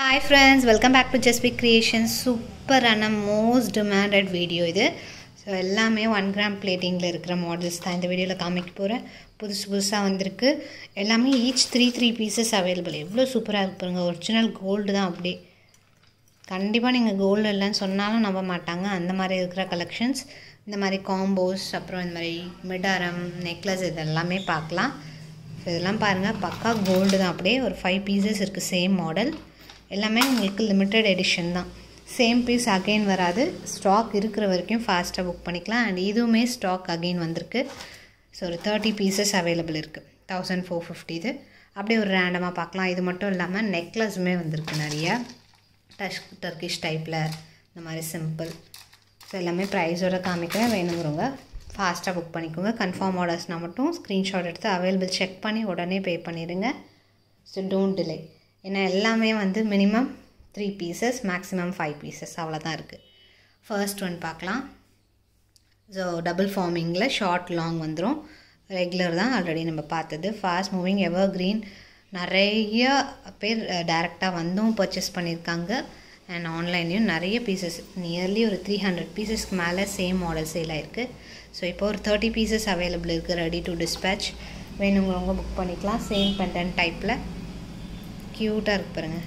Hi friends welcome back to just pick creation சூப்பரான most demanded video இது. So எல்லாமே one gram பிளேட்டிங்கில் இருக்கிற மாடல்ஸ் தான் இந்த வீடியோவில் காமிக்க போகிறேன் புதுசு புதுசாக வந்திருக்கு. எல்லாமே each three three pieces available எவ்வளோ சூப்பராக இருக்கு பாருங்கள் ஒரிஜினல் கோல்டு தான் அப்படியே. கண்டிப்பாக நீங்கள் கோல்டு இல்லைன்னு சொன்னாலும் நம்ப மாட்டாங்க. அந்த மாதிரி இருக்கிற கலெக்ஷன்ஸ் இந்த மாதிரி காம்போஸ் அப்புறம் இந்த மாதிரி மிடாரம் நெக்லஸ் இதெல்லாமே பார்க்கலாம். ஸோ இதெல்லாம் பாருங்கள் பக்கா கோல்டு தான். அப்படியே ஒரு ஃபைவ் பீசஸ் இருக்குது சேம் மாடல் எல்லாமே உங்களுக்கு லிமிட்டெட் எடிஷன் தான். சேம் பீஸ் அகெயின் வராது. ஸ்டாக் இருக்கிற வரைக்கும் ஃபாஸ்ட்டாக புக் பண்ணிக்கலாம். அண்ட் இதுவுமே ஸ்டாக் அகெயின் வந்திருக்கு. ஸோ ஒரு தேர்ட்டி பீசஸ் அவைலபிள் இருக்குது தௌசண்ட் ஃபோர் ஃபிஃப்டி இது. அப்படியே ஒரு ரேண்டமாக பார்க்கலாம். இது மட்டும் இல்லாமல் நெக்லஸுமே வந்திருக்கு நிறையா. டஷ் டர்க்கிஷ் டைப்பில் இந்த மாதிரி சிம்பிள் ஸோ எல்லாமே ப்ரைஸோட காமிக்கிறேன் வேணுங்கிறவங்க ஃபாஸ்ட்டாக புக் பண்ணிக்கோங்க. கன்ஃபார்ம் ஆர்டர்ஸ்னால் மட்டும் ஸ்க்ரீன்ஷாட் எடுத்து அவைலபிள் செக் பண்ணி உடனே பே பண்ணிடுங்க. ஸோ டோன்ட் டிலே ஏன்னா எல்லாமே வந்து minimum three pieces maximum five pieces அவ்வளோதான் இருக்குது ஃபர்ஸ்ட் ஒன் பார்க்கலாம். ஸோ டபுள் ஃபார்மிங்கில் ஷார்ட் லாங் வந்துடும் ரெகுலர் தான் ஆல்ரெடி நம்ம பார்த்தது. ஃபாஸ்ட் மூவிங் எவர் க்ரீன் நிறைய பேர் டேரெக்டாக வந்தும் பர்ச்சேஸ் பண்ணியிருக்காங்க. அண்ட் ஆன்லைன்லேயும் நிறைய பீசஸ் நியர்லி ஒரு த்ரீ ஹண்ட்ரட் பீசஸ்க்கு மேலே சேம் மாடல் சேல் ஆகிருக்கு ஸோ இப்போ ஒரு தேர்ட்டி பீசஸ் அவைலபிள் இருக்குது ரெடி டு டிஸ்பேச் வேணுங்கிறவங்க புக் பண்ணிக்கலாம். சேம் பெண்டன் டைப்பில் க்யூட்டாக இருக்கு பாருங்கள்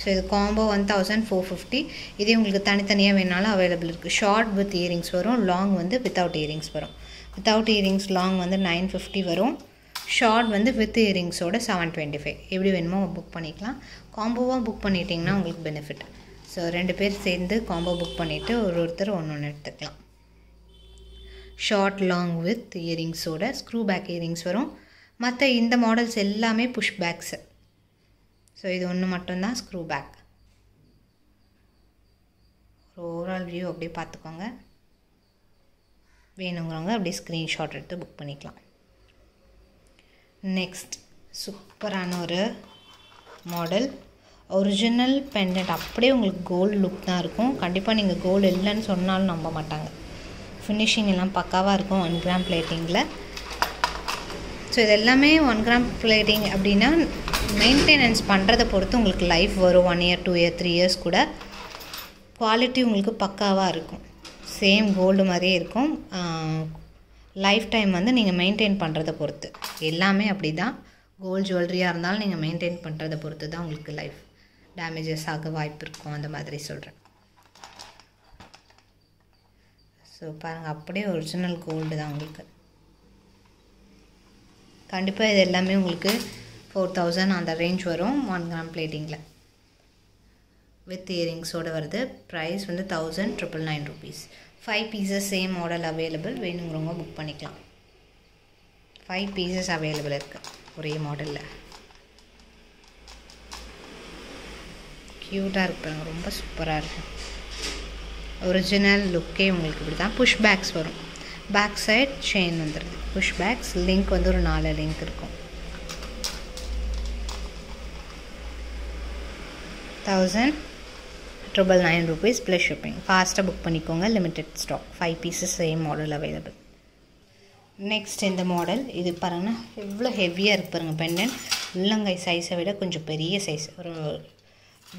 ஸோ இது combo one thousand four fifty இதே உங்களுக்கு தனித்தனியாக வேணாலும் அவைலபிள் இருக்குது ஷார்ட் வித் இயரிங்ஸ் வரும் லாங் வந்து வித்தவுட் இயரிங்ஸ் வரும். வித்தவுட் இயரிங்ஸ் லாங் வந்து நைன் ஃபிஃப்டி வரும். ஷார்ட் வந்து வித் இயரிங்ஸோட செவன் டுவெண்ட்டி ஃபைவ் எப்படி வேணுமோ புக் பண்ணிக்கலாம். காம்போவாக புக் பண்ணிட்டிங்கன்னா உங்களுக்கு பெனிஃபிட் ஸோ ரெண்டு பேர் சேர்ந்து காம்போ புக் பண்ணிவிட்டு ஒரு ஒருத்தர் ஒன்று ஒன்று எடுத்துக்கலாம். ஷார்ட் லாங் வித் இயரிங்ஸோட ஸ்க்ரூ பேக் இயரிங்ஸ் வரும். மற்ற இந்த மாடல்ஸ் எல்லாமே புஷ் பேக்ஸு ஸோ இது ஒன்று மட்டும்தான் ஸ்க்ரூ பேக் ஒரு ஓவரால் வியூ அப்படியே பார்த்துக்கோங்க. வேணுங்கிறவங்க அப்படியே ஸ்க்ரீன்ஷாட் எடுத்து புக் பண்ணிக்கலாம். நெக்ஸ்ட் சூப்பரான ஒரு மாடல் ஒரிஜினல் பெண்டன்ட் அப்படியே உங்களுக்கு கோல்டு லுக் தான் இருக்கும். கண்டிப்பாக நீங்கள் கோல்டு இல்லைன்னு சொன்னாலும் நம்ப மாட்டாங்க. ஃபினிஷிங் எல்லாம் பக்காவாக இருக்கும் ஒன் கிராம் பிளேட்டிங்கில் ஸோ இது எல்லாமே ஒன் கிராம் பிளேட்டிங் அப்படின்னா மெயின்டெனன்ஸ் பண்ணுறதை பொறுத்து உங்களுக்கு லைஃப் வரும். One year two year three years கூட. குவாலிட்டி உங்களுக்கு பக்காவாக இருக்கும். சேம் கோல்டு மாதிரியே இருக்கும். லைஃப் டைம் வந்து நீங்கள் மெயின்டைன் பண்ணுறதை பொறுத்து. எல்லாமே அப்படி தான் கோல்டு ஜுவல்லரியாக இருந்தாலும் நீங்கள் மெயின்டைன் பண்ணுறதை பொறுத்து தான் உங்களுக்கு லைஃப் டேமேஜஸ் ஆக வாய்ப்பு இருக்கும். அந்த மாதிரி சொல்கிறேன் ஸோ பாருங்கள் அப்படியே ஒரிஜினல் கோல்டு தான் உங்களுக்கு. கண்டிப்பாக இது எல்லாமே உங்களுக்கு ஃபோர் தௌசண்ட் அந்த ரேஞ்ச் வரும் ஒன் கிராம் பிளேட்டிங்கில் வித் இயரிங்ஸோடு வருது. ப்ரைஸ் வந்து thousand triple nine rupees five pieces same model available வேணுங்கிறவங்க புக் பண்ணிக்கலாம். ஃபைவ் பீசஸ் அவைலபிள் இருக்குது ஒரே மாடலில் க்யூட்டாக இருப்பாங்க ரொம்ப சூப்பராக இருக்கும் ஒரிஜினல் லுக்கே உங்களுக்கு இப்படி தான் புஷ் பேக்ஸ் வரும். பேக் சைட் செயின் வந்துடுது புஷ் பேக்ஸ் லிங்க் வந்து ஒரு நாலு லிங்க் இருக்கும். Thousand triple nine rupees plus shipping ஃபாஸ்ட்டாக புக் பண்ணிக்கோங்க. Limited stock five pieces same model available next இந்த மாடல் இது பாருங்கன்னா எவ்வளோ ஹெவியாக இருப்பாருங்க பாருங்கள் பெண்டன் உள்ளங்கை சைஸை விட கொஞ்சம் பெரிய சைஸ் ஒரு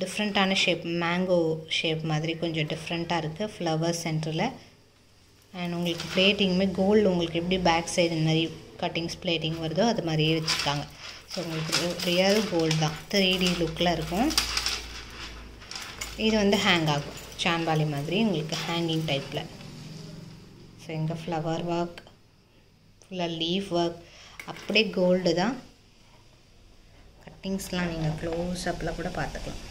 டிஃப்ரெண்ட்டான ஷேப் மேங்கோ ஷேப் மாதிரி கொஞ்சம் டிஃப்ரெண்ட்டாக இருக்குது ஃப்ளவர் சென்டரில் அண்ட் உங்களுக்கு பிளேட்டிங்குமே கோல்டு உங்களுக்கு எப்படி பேக் சைடு நிறைய கட்டிங்ஸ் பிளேட்டிங் வருதோ அது மாதிரியே வச்சுருக்காங்க. ஸோ உங்களுக்கு ரியல் கோல்டு தான். த்ரீ டி லுக்கில் இருக்கும். இது வந்து ஹேங் ஆகும். சாம்பாலி மாதிரி உங்களுக்கு ஹேங்கிங் டைப்பில் ஸோ இங்கே ஃப்ளவர் ஒர்க் ஃபுல்லாக லீஃப் ஒர்க் அப்படியே கோல்டு தான். கட்டிங்ஸ்லாம் நீங்கள் க்ளோஸ் அப்பில் கூட பார்த்துக்கலாம்.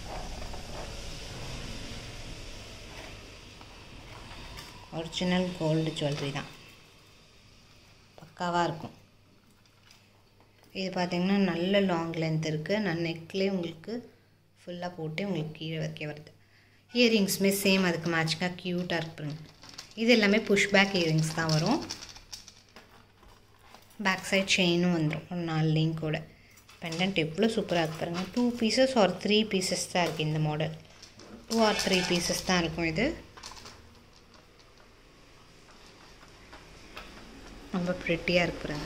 ஒரிஜினல் கோல்டு ஜுவல்லரி தான். பக்காவாக இருக்கும். இது பார்த்திங்கன்னா நல்ல லாங் லென்த் இருக்குது நான் நெக்லேயே உங்களுக்கு ஃபுல்லாக போட்டு உங்களுக்கு கீழே வைக்க வருது. இயரிங்ஸுமே சேம் அதுக்கு மேட்சிங்காக க்யூட்டாக இருக்குங்க இது எல்லாமே புஷ் பேக் இயரிங்ஸ் தான் வரும். பேக் சைட் செயினும் வந்துடும் ஒரு நாலு லிங்கோட பெண்டன்ட் எவ்வளோ சூப்பராக இருக்கு பாருங்கள் two pieces or three pieces தான் இருக்குது இந்த model two or three pieces தான் இருக்கும் இது. ரொம்ப ப்ரிட்டியாக இருக்கு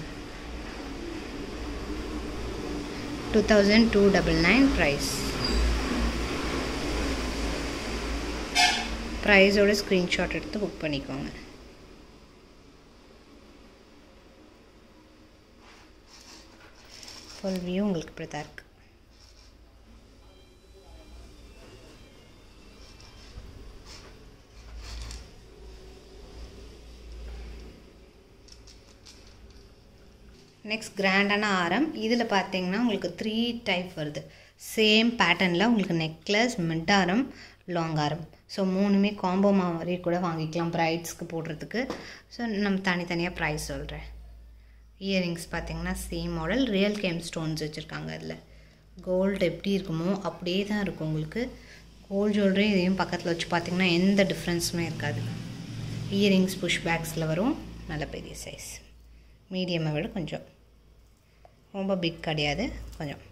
two thousand two double nine price ப்ரைஸோட screenshot எடுத்து புக் பண்ணிக்கோங்க. ஃபுல் வியூ உங்களுக்கு இப்படி தான் இருக்குது நெக்ஸ்ட் கிராண்டான ஆரம் இதில் பார்த்தீங்கன்னா உங்களுக்கு த்ரீ டைப் வருது. சேம் பேட்டர்னில் உங்களுக்கு நெக்லஸ் மிட் ஆரம் லாங் ஆரம். ஸோ மூணுமே காம்போ மாதிரி கூட வாங்கிக்கலாம் ப்ரைட்ஸ்க்கு போடுறதுக்கு. ஸோ நம்ம தனித்தனியாக ப்ரைஸ் சொல்கிறேன் இயரிங்ஸ் பார்த்தீங்கன்னா same model real gem stones வச்சுருக்காங்க அதில். கோல்டு எப்படி இருக்குமோ அப்படியே தான் இருக்கும் உங்களுக்கு. கோல்டு ஜுவல்லரி இதையும் பக்கத்தில் வச்சு பார்த்தீங்கன்னா எந்த டிஃப்ரென்ஸுமே இருக்காது. இயரிங்ஸ் புஷ் பேக்ஸில் வரும். நல்ல பெரிய சைஸ் மீடியமை விட கொஞ்சம் ரொம்ப பிக் கிடையாது. கொஞ்சம்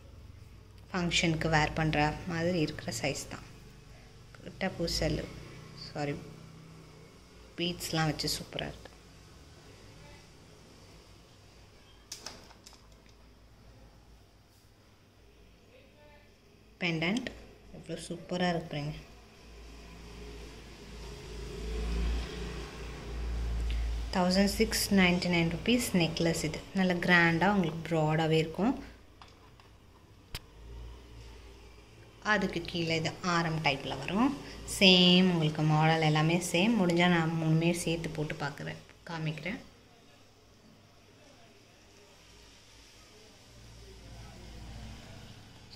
ஃபங்க்ஷனுக்கு வேர் பண்ணுற மாதிரி இருக்கிற சைஸ் தான். கிட்ட பூசல். சாரி பீட்ஸ்லாம் வச்சு சூப்பராக இருக்குது பெண்டன்ட் எவ்வளோ சூப்பராக இருக்குறீங்க thousand six ninety nine rupees necklace இது. நல்ல கிராண்டாக உங்களுக்கு ப்ராடாகவே இருக்கும். அதுக்கு கீழே இது ஆரம் டைப்பில் வரும். சேம் உங்களுக்கு மாடல் எல்லாமே சேம் முடிஞ்சால் நான் மூணுமே சேர்த்து போட்டு பார்க்குறேன் காமிக்கிறேன்.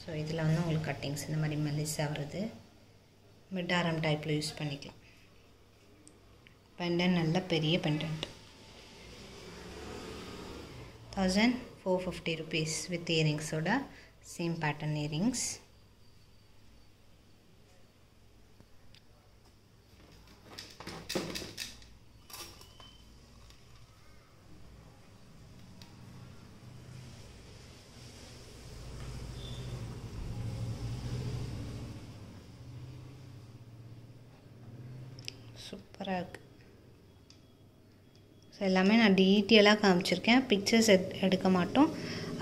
ஸோ இதில் வந்து உங்களுக்கு கட்டிங்ஸ் இந்த மாதிரி மெலிஸாக வருது. மிட் ஆரம் டைப்பில் யூஸ் பண்ணிக்கலாம். பெண்டன் நல்ல பெரிய pendant thousand four fifty rupees with இயரிங்ஸோட same pattern earrings சூப்பராக இருக்குது ஸோ எல்லாமே நான் டீட்டெயிலாக காமிச்சிருக்கேன். பிக்சர்ஸ் எட் எடுக்க மாட்டோம்.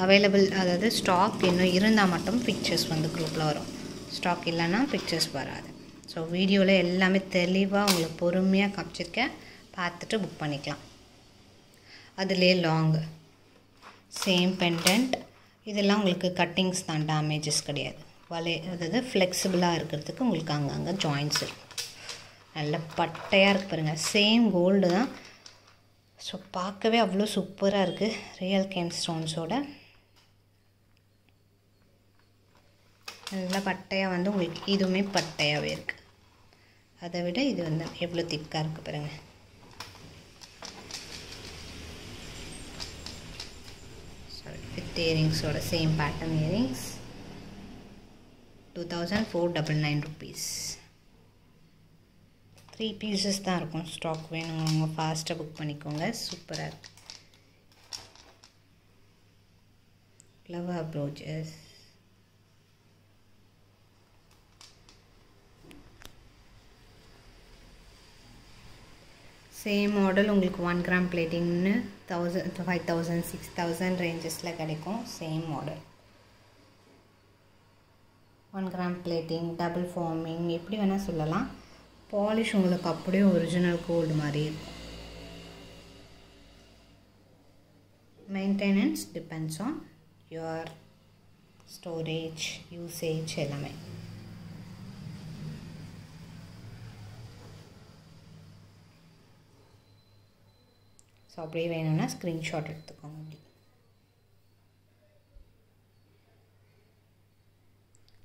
அவைலபிள் அதாவது ஸ்டாக் இன்னும் இருந்தால் மட்டும் பிக்சர்ஸ் வந்து குரூப்பில் வரும். ஸ்டாக் இல்லைன்னா பிக்சர்ஸ் வராது. ஸோ வீடியோவில் எல்லாமே தெளிவாக உங்களுக்கு பொறுமையாக காமிச்சிருக்கேன். பார்த்துட்டு புக் பண்ணிக்கலாம். அதுலேயே லாங் சேம் பெண்டன்ட் இதெல்லாம் உங்களுக்கு கட்டிங்ஸ் தான் டேமேஜஸ் கிடையாது. வலை அதாவது ஃப்ளெக்சிபிளாக இருக்கிறதுக்கு உங்களுக்கு அங்கங்கே ஜாயின்ஸ் இருக்கும் நல்ல பட்டையாக இருக்கு பாருங்கள் சேம் கோல்டு தான். ஸோ பார்க்கவே அவ்வளோ சூப்பராக இருக்குது ரியல் கேம் ஸ்டோன்ஸோட நல்லா பட்டையாக வந்து உங்களுக்கு இதுவுமே பட்டையாகவே இருக்குது அதை விட இது வந்து எவ்வளோ திக்காக இருக்குது பாருங்கள் sorry with இயரிங்ஸோட same pattern earrings two thousand four double nine rupees three pieces தான் இருக்கும். ஸ்டாக் வேணுங்க ஃபாஸ்ட்டாக புக் பண்ணிக்கோங்க. சூப்பராக இருக்குது ஃப்ளவர் ப்ரோச்சஸ் சேம் மாடல் உங்களுக்கு one gram பிளேட்டிங்னு thousand five thousand six thousand ரேஞ்சஸில் கிடைக்கும். Same model one gram plating double forming எப்படி வேணால் சொல்லலாம். பாலிஷ் உங்களுக்கு அப்படியே ஒரிஜினல் கோல்டு மாதிரி இருக்கும். Maintenance depends on your storage usage எல்லாமே. ஸோ அப்படியே வேணும்னா ஸ்க்ரீன்ஷாட் எடுத்துக்கோங்க அப்படி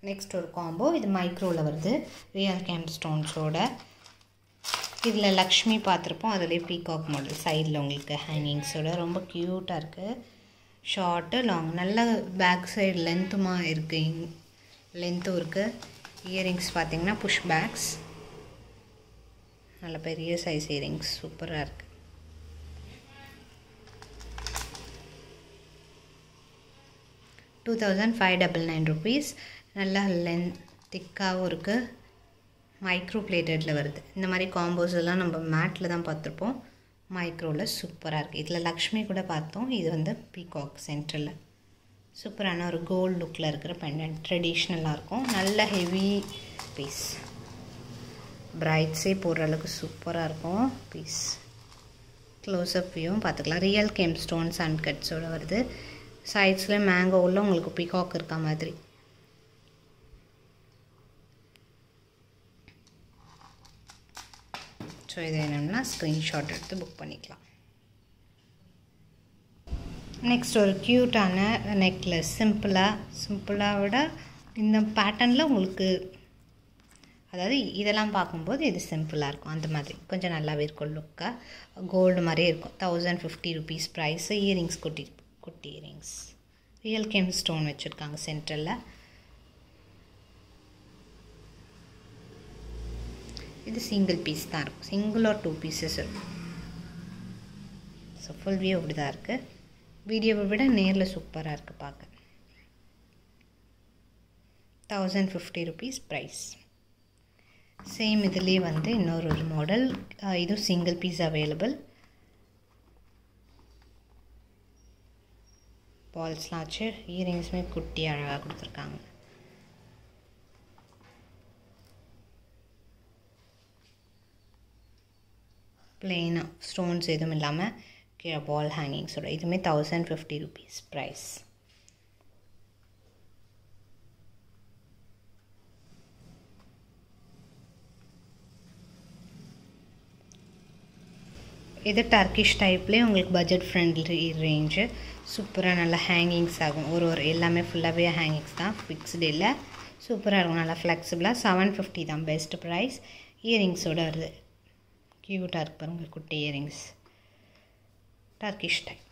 நெக்ஸ்ட் ஒரு காம்போ இது மைக்ரோவில் வருது. ரியல் கேம் ஸ்டோன்ஸோட இதில் லக்ஷ்மி பார்த்துருப்போம். அதுலேயே பீகாக் மாடல் சைடில் உங்களுக்கு ஹேங்கிங்ஸோட ரொம்ப க்யூட்டாக இருக்குது ஷார்ட்டு லாங் நல்ல பேக் சைடு லென்த்துமா இருக்குது லென்த்தும் இருக்குது இயரிங்ஸ் பார்த்திங்கன்னா புஷ் பேக்ஸ் நல்ல பெரிய சைஸ் இயரிங்ஸ் சூப்பராக இருக்குது two thousand five double nine rupees நல்லா லென் திக்காகவும் இருக்குது மைக்ரோ பிளேட்டடில் வருது. இந்த மாதிரி காம்போஸ் எல்லாம் நம்ம மேட்டில் தான் பார்த்துருப்போம். மைக்ரோவில் சூப்பராக இருக்குது இதில் லக்ஷ்மி கூட பார்த்தோம். இது வந்து பீகாக் சென்டரில் சூப்பரான ஒரு கோல்டு லுக்கில் இருக்கிற பெண்டன்ட் ட்ரெடிஷ்னலாக இருக்கும். நல்ல ஹெவி பீஸ் பிரைட்ஸே போடுற அளவுக்கு சூப்பராக இருக்கும். பீஸ் க்ளோஸ்அப் வியூவும் பார்த்துக்கலாம். ரியல் கேம் ஸ்டோன்ஸ் அண்ட் கட்ஸோடு வருது. சைட்ஸில் மேங்கோவில் உங்களுக்கு பிகாக் இருக்க மாதிரி. ஸோ இது என்னென்னா ஸ்க்ரீன்ஷாட் எடுத்து புக் பண்ணிக்கலாம். நெக்ஸ்ட் ஒரு க்யூட்டான நெக்லஸ் சிம்பிளாக சிம்பிளாக விட இந்த பேட்டர்னில் உங்களுக்கு அதாவது இதெல்லாம் பார்க்கும்போது இது சிம்பிளாக இருக்கும். அந்த மாதிரி. கொஞ்சம் நல்லாவே இருக்கும் லுக்காக கோல்டு மாதிரியே இருக்கும். Thousand fifty rupees price earrings குட்டி குட்டி இயரிங்ஸ் ரியல் கேம் ஸ்டோன் வச்சுருக்காங்க சென்டரில் இது சிங்கிள் பீஸ் தான் இருக்கும். சிங்கிள் ஆர் டூ பீசஸ் இருக்கும். ஸோ ஃபுல் வியூ அப்படி தான் இருக்குது வீடியோவை விட நேரில் சூப்பராக இருக்குது பார்க்க thousand fifty rupees price same இதுலேயே வந்து இன்னொரு ஒரு மாடல் இதுவும் சிங்கிள் பீஸ் அவைலபிள் பால்ஸ்லாம் வச்சு இயரிங்ஸுமே குட்டி அழகாக கொடுத்துருக்காங்க. பிளெயினாக ஸ்டோன்ஸ் எதுவும் இல்லாமல் கீழே பால் ஹேங்கிங்ஸோட இதுவுமே தௌசண்ட் ஃபிஃப்டி ருபீஸ் ப்ரைஸ் இது டர்க்கிஷ் டைப்லேயே உங்களுக்கு பட்ஜெட் ஃப்ரெண்ட்லி ரேஞ்சு சூப்பராக நல்லா ஹேங்கிங்ஸ் ஆகும். ஒரு ஒரு எல்லாமே ஃபுல்லாகவே ஹேங்கிங்ஸ் தான். ஃபிக்ஸ்டு இல்லை. சூப்பராக இருக்கும். நல்லா ஃப்ளெக்சிபிளாக செவன் ஃபிஃப்டி தான் பெஸ்ட் ப்ரைஸ் இயரிங்ஸோடு வருது. க்யூட்டாக இருக்கு பாருங்கள் குட்டி earrings Turkish type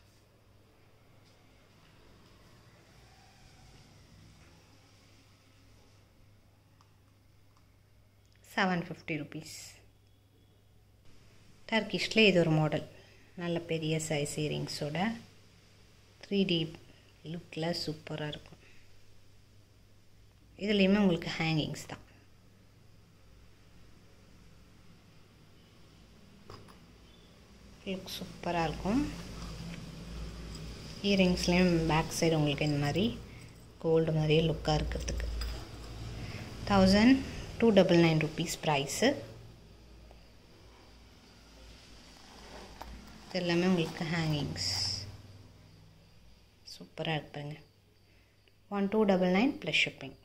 seven fifty rupees டர்க்கிஷில் இது ஒரு மாடல் நல்ல பெரிய சைஸ் இயரிங்ஸோட த்ரீ டி லுக்கில் சூப்பராக இருக்கும். இதுலேயுமே உங்களுக்கு ஹேங்கிங்ஸ் தான். லுக் சூப்பராக இருக்கும். இயரிங்ஸ்லேயும் பேக் சைடு உங்களுக்கு இந்த மாதிரி கோல்டு மாதிரியே லுக்காக இருக்கிறதுக்கு. Thousand two double nine rupees price இது எல்லாமே உங்களுக்கு ஹேங்கிங்ஸ் சூப்பராக இருப்பாங்க one two double nine plus shipping